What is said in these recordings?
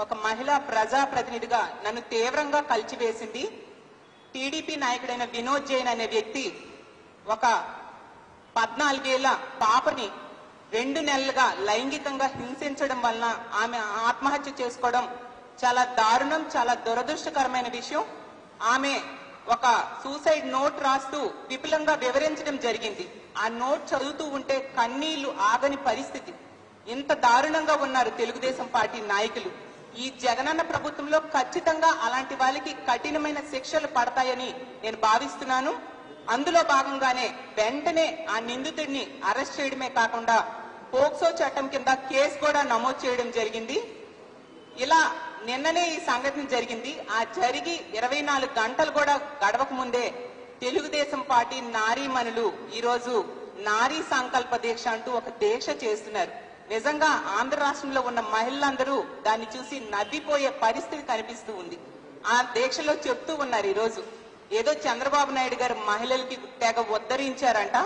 ఒక మహిళా ప్రజా ప్రతినిధిగా నన్ను తీవ్రంగా కలిచివేసింది. టీడీపీ నాయకుడైన వినోద్ జైన్ అనే వ్యక్తి ఒక పద్నాలుగేళ్ళ పాపని రెండు నెలలుగా లైంగికంగా హింసించడం వలన ఆమె ఆత్మహత్య చేసుకోవడం చాలా దారుణం చాలా దురదృష్టకరమైన విషయం. ఆమె ఒక సూసైడ్ నోట్ రాస్తూ విపులంగా వివరించడం జరిగింది. ఆ నోట్ చదువుతూ ఉంటే కన్నీళ్ళు ఆగని పరిస్థితి. ఇంత దారుణంగా ఉన్నారు తెలుగుదేశం పార్టీ నాయకులు. ఈ జగనన్న ప్రభుత్వంలో ఖచ్చితంగా అలాంటి వాళ్ళకి కఠినమైన శిక్షలు పడతాయని నేను భావిస్తున్నాను. అందులో భాగంగానే వెంటనే ఆ నిందితుడిని అరెస్ట్ చేయడమే కాకుండా పోక్సో చట్టం కింద కేసు కూడా నమోదు చేయడం జరిగింది. ఇలా నిన్ననే ఈ సంఘటన జరిగింది. ఆ జరిగి ఇరవై నాలుగు గంటలు కూడా గడవక ముందే తెలుగుదేశం పార్టీ నారీమణులు ఈరోజు నారీ సంకల్ప దీక్ష అంటూ ఒక దీక్ష చేస్తున్నారు. నిజంగా ఆంధ్ర రాష్ట్రంలో ఉన్న మహిళలందరూ దాన్ని చూసి నవ్విపోయే పరిస్థితి కనిపిస్తూ ఉంది. ఆ దీక్షలో చెప్తూ ఉన్నారు ఈరోజు. ఏదో చంద్రబాబు నాయుడు గారు మహిళలకి తెగ ఉద్ధరించారంట.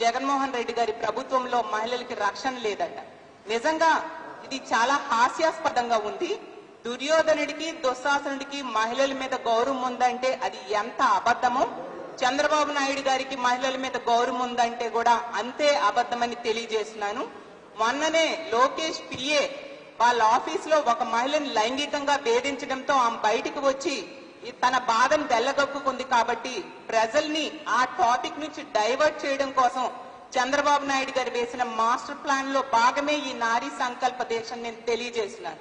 జగన్మోహన్ రెడ్డి గారి ప్రభుత్వంలో మహిళలకి రక్షణ లేదంట. నిజంగా ఇది చాలా హాస్యాస్పదంగా ఉంది. దుర్యోధనుడికి దుశ్శాసనుడికి మహిళల మీద గౌరవం ఉందంటే అది ఎంత అబద్ధమో. చంద్రబాబు నాయుడు గారికి మహిళల మీద గౌరవం ఉందంటే కూడా అంతే అబద్ధమని తెలియజేస్తున్నాను. మొన్ననే లోకేష్ పిఏ వాళ్ళ ఆఫీస్లో ఒక మహిళని లైంగికంగా వేధించడంతో ఆమె బయటికి వచ్చి తన బాధను తెల్లగొక్కుకుంది కాబట్టి ప్రజల్ని ఆ టాపిక్ నుంచి డైవర్ట్ చేయడం కోసం చంద్రబాబు నాయుడు గారు వేసిన మాస్టర్ ప్లాన్లో భాగమే ఈ నారీ సంకల్ప దేశం నేను తెలియజేస్తున్నాను.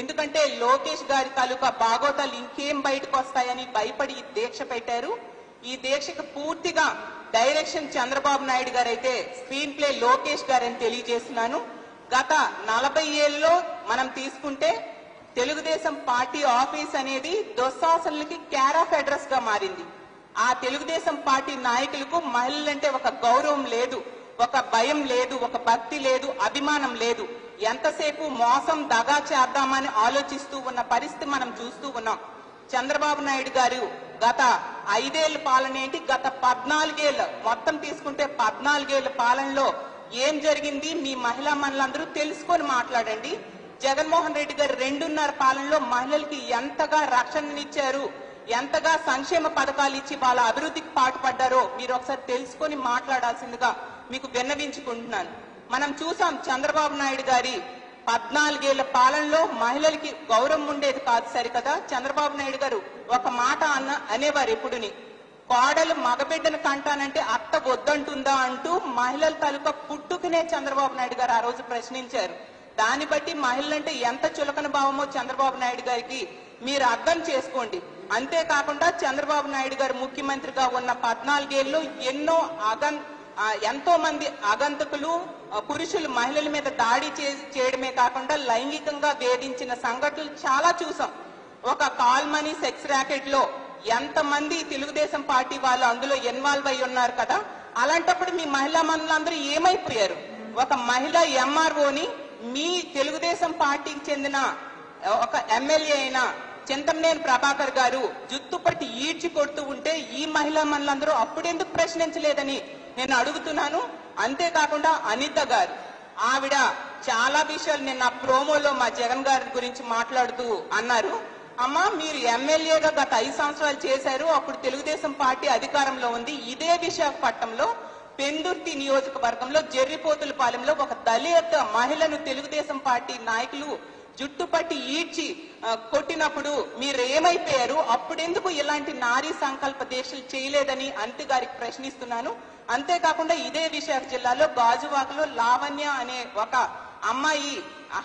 ఎందుకంటే లోకేష్ గారి తాలూకా భాగోతాలు ఇంకేం బయటకు వస్తాయని భయపడి ఈ దీక్ష పెట్టారు. ఈ దీక్షకు పూర్తిగా డైరెక్షన్ చంద్రబాబు నాయుడు గారు అయితే స్క్రీన్ ప్లే లోకేష్ గారని తెలియజేస్తున్నాను. గత నలభై ఏళ్ళలో మనం తీసుకుంటే తెలుగుదేశం పార్టీ ఆఫీస్ అనేది దుస్సాసనలకి క్యార్ ఆఫ్ అడ్రస్గా మారింది. ఆ తెలుగుదేశం పార్టీ నాయకులకు మహిళలంటే ఒక గౌరవం లేదు ఒక భయం లేదు ఒక భక్తి లేదు అభిమానం లేదు. ఎంతసేపు మోసం దగా చేద్దామని ఆలోచిస్తూ ఉన్న పరిస్థితి మనం చూస్తూ ఉన్నాం. చంద్రబాబు నాయుడు గారు గత ఐదేళ్ళ పాలన ఏంటి గత పద్నాలుగేళ్ళ. మొత్తం తీసుకుంటే పద్నాలుగేళ్ళ పాలనలో ఏం జరిగింది? మీ మహిళా మనులందరూ తెలుసుకొని మాట్లాడండి. జగన్మోహన్ రెడ్డి గారు రెండున్నర పాలనలో మహిళలకి ఎంతగా రక్షణనిచ్చారు? ఎంతగా సంక్షేమ పథకాలు ఇచ్చి వాళ్ళ అభివృద్ధికి పాటుపడ్డారో మీరు ఒకసారి తెలుసుకొని మాట్లాడాల్సిందిగా మీకు విన్నవించుకుంటున్నాను. మనం చూసాం చంద్రబాబు నాయుడు గారి పద్నాలుగేళ్ళ పాలనలో మహిళలకి గౌరవం ఉండేది కాదు సరికదా? చంద్రబాబు నాయుడు గారు ఒక మాట అన్న అనేవారు ఎప్పుడుని. కోడలు మగబిడ్డను కంటానంటే అత్త వద్దంటుందా అంటూ మహిళల తాలూకా పుట్టుకునే చంద్రబాబు నాయుడు గారు ఆ రోజు ప్రశ్నించారు. దాన్ని బట్టి మహిళలంటే ఎంత చులకన భావమో చంద్రబాబు నాయుడు గారికి మీరు అర్థం చేసుకోండి. అంతేకాకుండా చంద్రబాబు నాయుడు గారు ముఖ్యమంత్రిగా ఉన్న పద్నాలుగేళ్ళు ఎన్నో అగన్ ఎంతో మంది ఆగంతకులు పురుషులు మహిళల మీద దాడి చేయడమే కాకుండా లైంగికంగా వేధించిన సంఘటనలు చాలా చూసాం. ఒక కాల్ మనీ సెక్స్ ర్యాకెట్లో ఎంత మంది తెలుగుదేశం పార్టీ వాళ్ళు అందులో ఇన్వాల్వ్ అయి ఉన్నారు కదా అలాంటప్పుడు మీ మహిళా మనులందరూ ఏమైపోయారు? ఒక మహిళ ఎంఆర్ఓని మీ తెలుగుదేశం పార్టీకి చెందిన ఒక ఎమ్మెల్యే అయిన చింతమనేని ప్రభాకర్ గారు జుత్తుపట్టి ఈడ్చి కొడుతూ ఉంటే ఈ మహిళా మనులందరూ అప్పుడెందుకు ప్రశ్నించలేదని నేను అడుగుతున్నాను అంతేకాకుండా అనిత గారు. ఆవిడ చాలా విషయాలు నిన్న ప్రోమోలో మా జగన్ గారి గురించి మాట్లాడుతూ అన్నారు. అమ్మా మీరు ఎమ్మెల్యేగా గత ఐదు సంవత్సరాలు చేశారు అప్పుడు తెలుగుదేశం పార్టీ అధికారంలో ఉంది. ఇదే విశాఖపట్నంలో పెందుర్తి నియోజకవర్గంలో జెర్రిపోతులపాలెంలో ఒక దళిత మహిళను తెలుగుదేశం పార్టీ నాయకులు జుట్టుపట్టి ఈడ్చి కొట్టినప్పుడు మీరు ఏమైపోయారు అప్పుడెందుకు ఇలాంటి నారీ సంకల్ప దీక్షలు చేయలేదని అంతి గారికి ప్రశ్నిస్తున్నాను. అంతేకాకుండా ఇదే విశాఖ జిల్లాలో గాజువాకలో లావణ్య అనే ఒక అమ్మాయి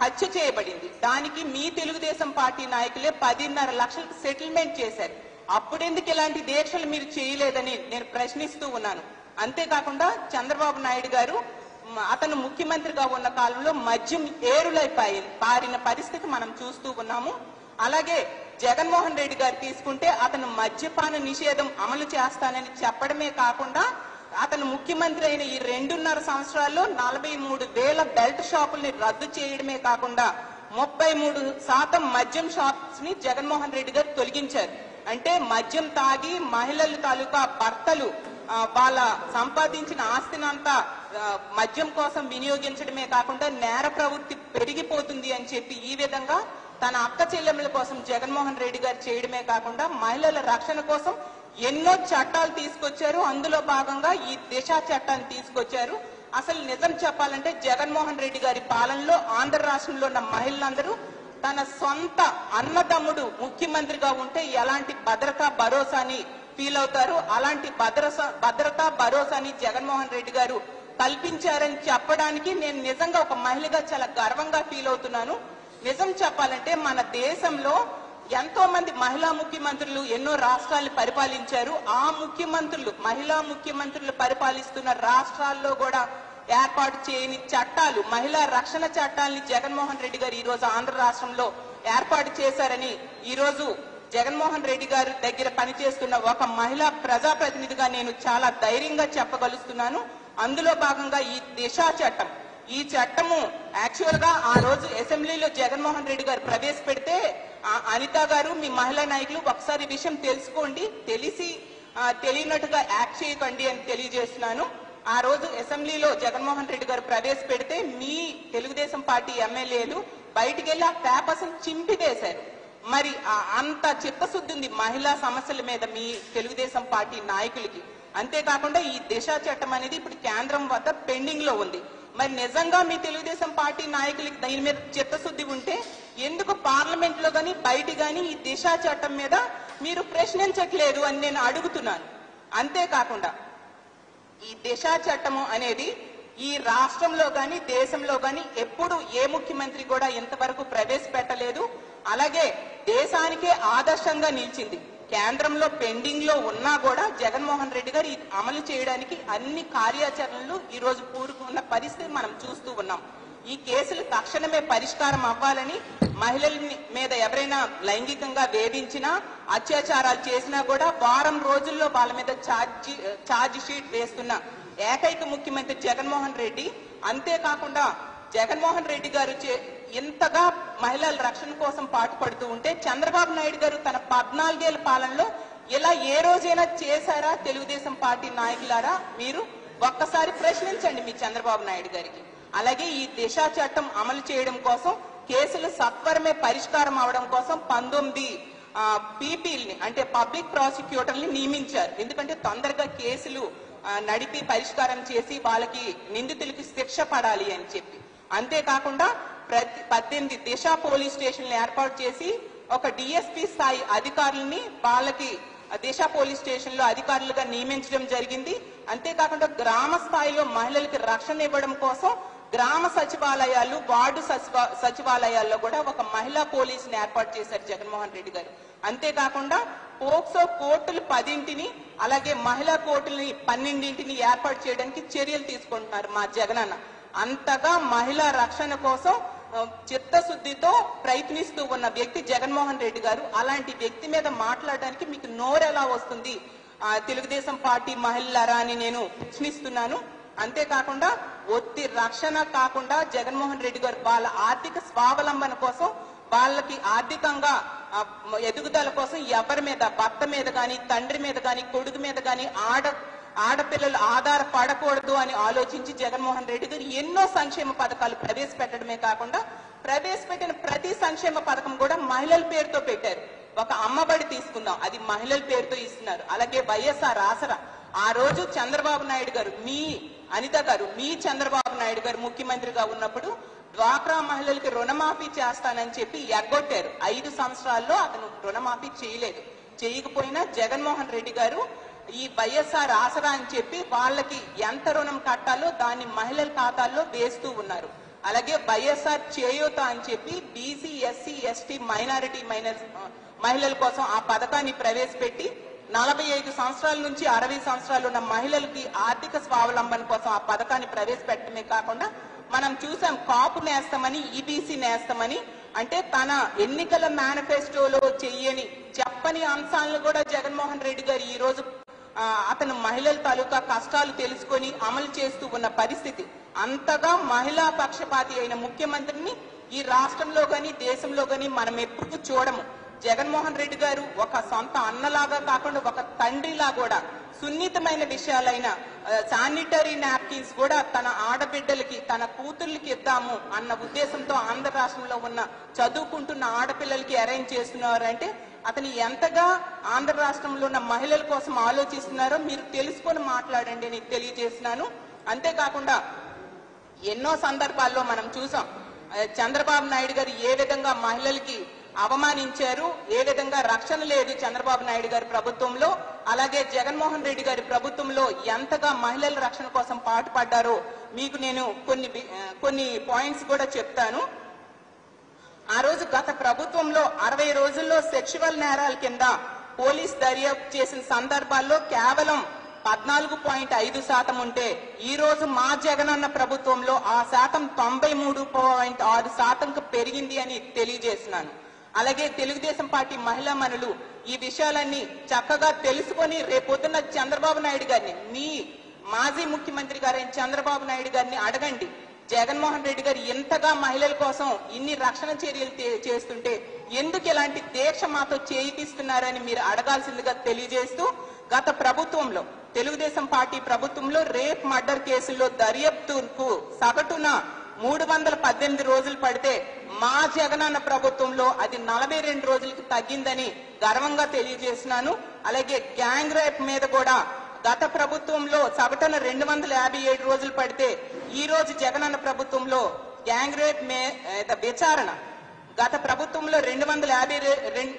హత్య చేయబడింది. దానికి మీ తెలుగుదేశం పార్టీ నాయకులే పదిన్నర లక్షలకు సెటిల్మెంట్ చేశారు. అప్పుడెందుకు ఇలాంటి దీక్షలు మీరు చేయలేదని నేను ప్రశ్నిస్తూ ఉన్నాను. అంతేకాకుండా చంద్రబాబు నాయుడు గారు అతను ముఖ్యమంత్రిగా ఉన్న కాలంలో మద్యం ఏరులై పారిన పరిస్థితి మనం చూస్తూ ఉన్నాము. అలాగే జగన్మోహన్ రెడ్డి గారు తీసుకుంటే అతను మద్యపాన నిషేధం అమలు చేస్తానని చెప్పడమే కాకుండా అతను ముఖ్యమంత్రి అయిన ఈ రెండున్నర సంవత్సరాల్లో నలభై మూడు వేల బెల్ట్ షాపుల్ని రద్దు చేయడమే కాకుండా ముప్పై మూడు శాతం మద్యం షాప్స్ని జగన్మోహన్ రెడ్డి గారు తొలగించారు. అంటే మద్యం తాగి మహిళల తాలూకా భర్తలు వాళ్ళ సంపాదించిన ఆస్తినంతా మద్యం కోసం వినియోగించడమే కాకుండా నేర ప్రవృత్తి పెరిగిపోతుంది అని చెప్పి ఈ విధంగా తన అక్క చెల్లెమ్మల కోసం జగన్మోహన్ రెడ్డి గారు చేయడమే కాకుండా మహిళల రక్షణ కోసం ఎన్నో చట్టాలు తీసుకొచ్చారు. అందులో భాగంగా ఈ దిశ చట్టాన్ని తీసుకొచ్చారు. అసలు నిజం చెప్పాలంటే జగన్మోహన్ రెడ్డి గారి పాలనలో ఆంధ్ర రాష్ట్రంలో ఉన్న మహిళలందరూ తన సొంత అన్నదమ్ముడు ముఖ్యమంత్రిగా ఉంటే ఎలాంటి భద్రతా భరోసాని ఫీల్ అవుతారు? అలాంటి భద్రత భద్రతా భరోసాని జగన్మోహన్ రెడ్డి గారు కల్పించారని చెప్పడానికి నేను నిజంగా ఒక మహిళగా చాలా గర్వంగా ఫీల్ అవుతున్నాను. నిజం చెప్పాలంటే మన దేశంలో ఎంతో మంది మహిళా ముఖ్యమంత్రులు ఎన్నో రాష్ట్రాలు పరిపాలించారు. ఆ ముఖ్యమంత్రులు మహిళా ముఖ్యమంత్రులు పరిపాలిస్తున్న రాష్ట్రాల్లో కూడా ఏర్పాటు చేయని చట్టాలు మహిళా రక్షణ చట్టాలని జగన్మోహన్ రెడ్డి గారు ఈ రోజు ఆంధ్ర రాష్ట్రంలో ఏర్పాటు చేశారని ఈ రోజు జగన్మోహన్ రెడ్డి గారి దగ్గర పనిచేస్తున్న ఒక మహిళా ప్రజాప్రతినిధిగా నేను చాలా ధైర్యంగా చెప్పగలుగుతున్నాను అందులో భాగంగా ఈ దిశా చట్టం. ఈ చట్టము యాక్చువల్గా ఆ రోజు అసెంబ్లీలో జగన్మోహన్ రెడ్డి గారు ప్రవేశపెడితే అనిత గారు మీ మహిళా నాయకులు ఒకసారి విషయం తెలుసుకోండి. తెలిసి తెలియనట్టుగా యాక్ట్ చేయకండి అని తెలియజేస్తున్నాను. ఆ రోజు అసెంబ్లీలో జగన్మోహన్ రెడ్డి గారు ప్రవేశపెడితే మీ తెలుగుదేశం పార్టీ ఎమ్మెల్యేలు బయటికి వెళ్ళి ఆ పేపర్స్ చింపివేశారు. మరి అంత చిత్తశుద్ధి ఉంది మహిళా సమస్యల మీద మీ తెలుగుదేశం పార్టీ నాయకులకి. అంతేకాకుండా ఈ దిశ చట్టం అనేది ఇప్పుడు కేంద్రం వద్ద పెండింగ్లో ఉంది. మరి నిజంగా మీ తెలుగుదేశం పార్టీ నాయకులకి దీని మీద చిత్తశుద్ధి ఉంటే ఎందుకు పార్లమెంట్లో గాని బయట గాని ఈ దిశ చట్టం మీద మీరు ప్రశ్నించట్లేదు అని నేను అడుగుతున్నాను. అంతేకాకుండా ఈ దిశ చట్టము అనేది ఈ రాష్ట్రంలో గాని దేశంలో గాని ఎప్పుడు ఏ ముఖ్యమంత్రి కూడా ఇంతవరకు ప్రవేశపెట్టలేదు. అలాగే దేశానికే ఆదర్శంగా నిలిచింది. కేంద్రంలో పెండింగ్లో ఉన్నా కూడా జగన్మోహన్ రెడ్డి గారు అమలు చేయడానికి అన్ని కార్యాచరణలు ఈ రోజు పూరుకున్న పరిస్థితి మనం చూస్తూ ఉన్నాం. ఈ కేసులు తక్షణమే పరిష్కారం అవ్వాలని మహిళల మీద ఎవరైనా లైంగికంగా వేధించినా అత్యాచారాలు చేసినా కూడా వారం రోజుల్లో వాళ్ళ మీద ఛార్జీ ఛార్జ్ షీట్ వేస్తున్న ఏకైక ముఖ్యమంత్రి జగన్మోహన్ రెడ్డి అంతేకాకుండా జగన్మోహన్ రెడ్డి గారు చే- ఇంతగా మహిళల రక్షణ కోసం పాటుపడుతూ ఉంటే చంద్రబాబు నాయుడు గారు తన పద్నాలుగేళ్ళ పాలనలో ఇలా ఏ రోజైనా చేశారా? తెలుగుదేశం పార్టీ నాయకులారా మీరు ఒక్కసారి ప్రశ్నించండి మీ చంద్రబాబు నాయుడు గారికి. అలాగే ఈ దిశ చట్టం అమలు చేయడం కోసం కేసులు సత్వరమే పరిష్కారం అవడం కోసం పంతొమ్మిది పీపీల్ని అంటే పబ్లిక్ ప్రాసిక్యూటర్ని నియమించారు. ఎందుకంటే తొందరగా కేసులు నడిపి పరిష్కారం చేసి వాళ్ళకి నిందితులకి శిక్ష పడాలి అని చెప్పి. అంతేకాకుండా ప్రతి పద్దెనిమిది దిశ పోలీస్ స్టేషన్లు ఏర్పాటు చేసి ఒక డిఎస్పీ స్థాయి అధికారులని వాళ్ళకి దిశ పోలీస్ స్టేషన్లో అధికారులుగా నియమించడం జరిగింది. అంతేకాకుండా గ్రామ స్థాయిలో మహిళలకి రక్షణ ఇవ్వడం కోసం గ్రామ సచివాలయాలు వార్డు సచివ సచివాలయాల్లో కూడా ఒక మహిళా పోలీసుని ఏర్పాటు చేశారు జగన్మోహన్ రెడ్డి గారు. అంతేకాకుండా పోక్సో కోర్టులు పదింటిని అలాగే మహిళా కోర్టులని పన్నెండింటిని ఏర్పాటు చేయడానికి చర్యలు తీసుకుంటున్నారు మా జగనన్న. అంతగా మహిళా రక్షణ కోసం చిత్తశుద్ధితో ప్రయత్నిస్తూ ఉన్న వ్యక్తి జగన్మోహన్ రెడ్డి గారు అలాంటి వ్యక్తి మీద మాట్లాడడానికి మీకు నోరు ఎలా వస్తుంది? తెలుగుదేశం పార్టీ మహిళలరా అని నేను ప్రశ్నిస్తున్నాను. అంతేకాకుండా ఒత్తి రక్షణ కాకుండా జగన్మోహన్ రెడ్డి గారు వాళ్ళ ఆర్థిక స్వావలంబన కోసం వాళ్ళకి ఆర్థికంగా ఎదుగుదల కోసం ఎవరి మీద భర్త మీద కానీ తండ్రి మీద కానీ కొడుకు మీద కానీ ఆడ ఆడపిల్లలు ఆధారపడకూడదు అని ఆలోచించి జగన్మోహన్ రెడ్డి గారు ఎన్నో సంక్షేమ పథకాలు ప్రవేశపెట్టడమే కాకుండా ప్రవేశపెట్టిన ప్రతి సంక్షేమ పథకం కూడా మహిళల పేరుతో పెట్టారు. ఒక అమ్మబడి తీసుకుందాం. అది మహిళల పేరుతో ఇస్తున్నారు. అలాగే వైఎస్ఆర్ ఆసరా. ఆ రోజు చంద్రబాబు నాయుడు గారు మీ అనిత గారు మీ చంద్రబాబు నాయుడు గారు ముఖ్యమంత్రిగా ఉన్నప్పుడు డ్వాక్రా మహిళలకి రుణమాఫీ చేస్తానని చెప్పి ఎగ్గొట్టారు. ఐదు సంవత్సరాల్లో అతను రుణమాఫీ చేయలేదు. చేయకపోయినా జగన్మోహన్ రెడ్డి గారు ఈ వైఎస్ఆర్ ఆసరా అని చెప్పి వాళ్ళకి ఎంత రుణం కట్టాలో దాన్ని మహిళల ఖాతాల్లో వేస్తూ ఉన్నారు. అలాగే వైఎస్ఆర్ చేయూత అని చెప్పి BC SC ST minority minor మహిళల కోసం ఆ పథకాన్ని ప్రవేశపెట్టి నలభై ఐదు సంవత్సరాల నుంచి అరవై సంవత్సరాలు ఉన్న మహిళలకి ఆర్థిక స్వావలంబన కోసం ఆ పథకాన్ని ప్రవేశపెట్టడమే కాకుండా మనం చూసాం కాపు నేస్తామని ఈబీసీ నేస్తామని అంటే తన ఎన్నికల మేనిఫెస్టోలో చెయ్యని చెప్పని అంశాలను కూడా జగన్మోహన్ రెడ్డి గారు ఈ రోజు అతను మహిళల తాలూకా కష్టాలు తెలుసుకొని అమలు చేస్తూ ఉన్న పరిస్థితి. అంతగా మహిళా పక్షపాతి అయిన ముఖ్యమంత్రిని ఈ రాష్ట్రంలో గాని దేశంలో గాని మనం ఎప్పుడు చూడము. జగన్మోహన్ రెడ్డి గారు ఒక సొంత అన్నలాగా కాకుండా ఒక తండ్రిలా కూడా సున్నితమైన విషయాలైన శానిటరీ నాప్కిన్స్ కూడా తన ఆడబిడ్డలకి తన కూతుర్లకి ఇద్దాము అన్న ఉద్దేశంతో ఆంధ్ర రాష్ట్రంలో ఉన్న చదువుకుంటున్న ఆడపిల్లలకి అరేంజ్ చేస్తున్నారంటే అతను ఎంతగా ఆంధ్ర రాష్ట్రంలో ఉన్న మహిళల కోసం ఆలోచిస్తున్నారో మీరు తెలుసుకొని మాట్లాడండి నేను తెలియజేస్తున్నాను. అంతేకాకుండా ఎన్నో సందర్భాల్లో మనం చూసాం చంద్రబాబు నాయుడు గారు ఏ విధంగా మహిళలకి అవమానించారు ఏ విధంగా రక్షణ లేదు చంద్రబాబు నాయుడు గారి ప్రభుత్వంలో అలాగే జగన్మోహన్ రెడ్డి గారి ప్రభుత్వంలో ఎంతగా మహిళల రక్షణ కోసం పాటుపడ్డారో మీకు నేను కొన్ని కొన్ని పాయింట్స్ కూడా చెప్తాను. ఆ రోజు గత ప్రభుత్వంలో అరవై రోజుల్లో సెక్షువల్ నేరాల కింద పోలీస్ దర్యాప్తు చేసిన సందర్భాల్లో కేవలం పద్నాలుగు పాయింట్ ఐదు శాతం ఉంటే ఈ రోజు మా జగనన్న ప్రభుత్వంలో ఆ శాతం తొంభై మూడు పాయింట్ ఆరు శాతంకు పెరిగింది అని తెలియజేస్తున్నాను. అలాగే తెలుగుదేశం పార్టీ మహిళా మనులు ఈ విషయాలన్నీ చక్కగా తెలుసుకొని రేపొద్దున్న చంద్రబాబు నాయుడు గారిని మీ మాజీ ముఖ్యమంత్రి గారైన చంద్రబాబు నాయుడు గారిని అడగండి. జగన్మోహన్ రెడ్డి గారు ఎంతగా మహిళల కోసం ఇన్ని రక్షణ చర్యలు చేస్తుంటే ఎందుకు ఇలాంటి దీక్ష మాతో చేయిస్తున్నారని మీరు అడగాల్సిందిగా తెలియజేస్తూ గత ప్రభుత్వంలో తెలుగుదేశం పార్టీ ప్రభుత్వంలో రేప్ మర్డర్ కేసుల్లో దర్యాప్తుకు సగటున మూడు వందల పద్దెనిమిది రోజులు పడితే మా జగనన్న ప్రభుత్వంలో అది నలభై రెండు రోజులకు తగ్గిందని గర్వంగా తెలియజేస్తున్నాను. అలాగే గ్యాంగ్ రేప్ మీద కూడా గత ప్రభుత్వంలో సగటున రెండు వందల యాభై ఏడు రోజులు పడితే ఈ రోజు జగనన్న ప్రభుత్వంలో గ్యాంగ్ రేప్ మే విచారణ. గత ప్రభుత్వంలో రెండు వందల యాభై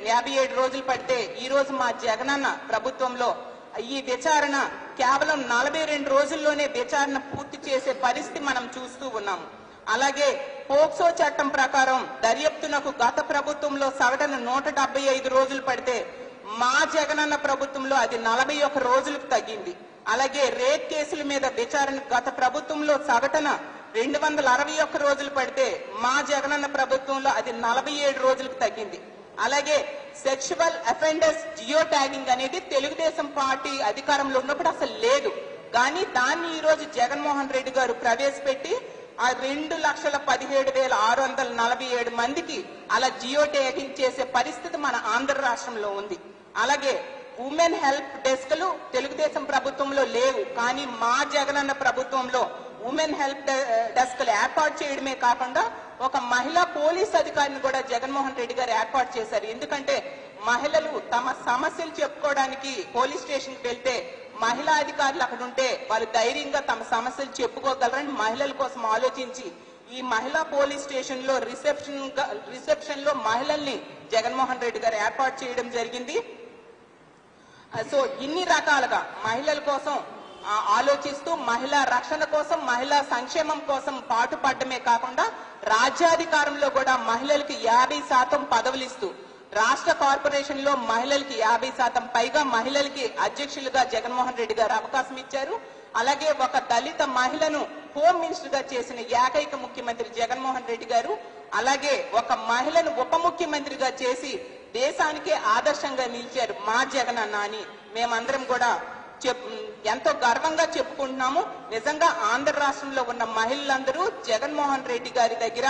యాభై ఏడు రోజులు పడితే ఈ రోజు మా జగనన్న ప్రభుత్వంలో ఈ విచారణ కేవలం నలభై రెండు రోజుల్లోనే విచారణ పూర్తి చేసే పరిస్థితి మనం చూస్తూ ఉన్నాము అలాగే పోక్సో చట్టం ప్రకారం దర్యాప్తునకు గత ప్రభుత్వంలో సగటున నూట ఐదు రోజులు పడితే మా జగనన్న ప్రభుత్వంలో అది నలభై ఒక్క రోజులకు తగ్గింది. అలాగే రేప్ కేసుల మీద విచారణ గత ప్రభుత్వంలో సగటున రెండు వందల అరవై ఒక్క రోజులు పడితే మా జగనన్న ప్రభుత్వంలో అది నలభై ఏడు రోజులకు తగ్గింది. అలాగే సెక్షువల్ అఫెండర్స్ జియో ట్యాగింగ్ అనేది తెలుగుదేశం పార్టీ అధికారంలో ఉన్నప్పుడు అసలు లేదు. కానీ దాన్ని ఈ రోజు జగన్మోహన్ రెడ్డి గారు ప్రవేశపెట్టి ఆ రెండు లక్షల పదిహేడు వేల ఆరు వందల నలభై ఏడు మందికి అలా జియో ట్యాగింగ్ చేసే పరిస్థితి మన ఆంధ్ర రాష్ట్రంలో ఉంది. అలాగే ఉమెన్ హెల్ప్ డెస్క్లు తెలుగుదేశం ప్రభుత్వంలో లేవు కానీ మా జగనన్న ప్రభుత్వంలో ఉమెన్ హెల్ప్ డెస్క్లు ఏర్పాటు చేయడమే కాకుండా ఒక మహిళా పోలీస్ అధికారిని కూడా జగన్మోహన్ రెడ్డి గారు ఏర్పాటు చేశారు. ఎందుకంటే మహిళలు తమ సమస్యలు చెప్పుకోవడానికి పోలీస్ స్టేషన్కి వెళ్తే మహిళా అధికారులు అక్కడ ఉంటే వాళ్ళు ధైర్యంగా తమ సమస్యలు చెప్పుకోగలరని మహిళల కోసం ఆలోచించి ఈ మహిళా పోలీస్ స్టేషన్లో రిసెప్షన్ రిసెప్షన్లో మహిళల్ని జగన్మోహన్ రెడ్డి గారు ఏర్పాటు చేయడం జరిగింది. సో ఇన్ని రకాలుగా మహిళల కోసం ఆలోచిస్తూ మహిళా రక్షణ కోసం మహిళా సంక్షేమం కోసం పాటుపడమే కాకుండా రాజ్యాధికారంలో కూడా మహిళలకి యాభై శాతం పదవులు ఇస్తూ రాష్ట్ర కార్పొరేషన్లో మహిళలకి యాభై శాతం పైగా మహిళలకి అధ్యక్షులుగా జగన్మోహన్ రెడ్డి గారు అవకాశం ఇచ్చారు. అలాగే ఒక దళిత మహిళను హోమ్ మినిస్టర్గా చేసిన ఏకైక ముఖ్యమంత్రి జగన్మోహన్ రెడ్డి గారు అలాగే ఒక మహిళను ఉప ముఖ్యమంత్రిగా చేసి దేశానికే ఆదర్శంగా నిలిచారు మా జగన్ నాని అని మేమందరం కూడా చెప్ ఎంతో గర్వంగా చెప్పుకుంటున్నాము. నిజంగా ఆంధ్ర రాష్ట్రంలో ఉన్న మహిళలందరూ జగన్మోహన్ రెడ్డి గారి దగ్గర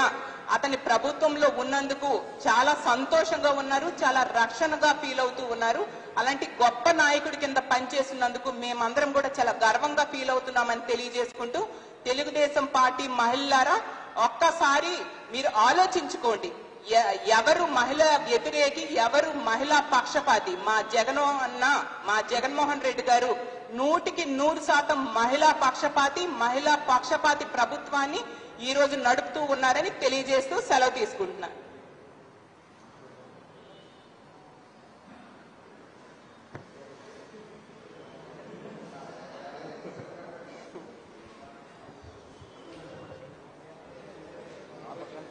అతని ప్రభుత్వంలో ఉన్నందుకు చాలా సంతోషంగా ఉన్నారు చాలా రక్షణగా ఫీల్ అవుతూ ఉన్నారు. అలాంటి గొప్ప నాయకుడి కింద పనిచేస్తున్నందుకు మేమందరం కూడా చాలా గర్వంగా ఫీల్ అవుతున్నామని తెలియజేసుకుంటూ తెలుగుదేశం పార్టీ మహిళలారా ఒక్కసారి మీరు ఆలోచించుకోండి. ఎ- ఎవరు మహిళ వ్యతిరేకి ఎవరు మహిళా పక్షపాతి? మా జగన్ అన్న మా జగన్మోహన్ రెడ్డి గారు నూటికి నూరు శాతం మహిళా పక్షపాతి మహిళా పక్షపాతి ప్రభుత్వాన్ని ఈ రోజు నడుపుతూ ఉన్నారని తెలియజేస్తూ సెలవు తీసుకుంటున్నాను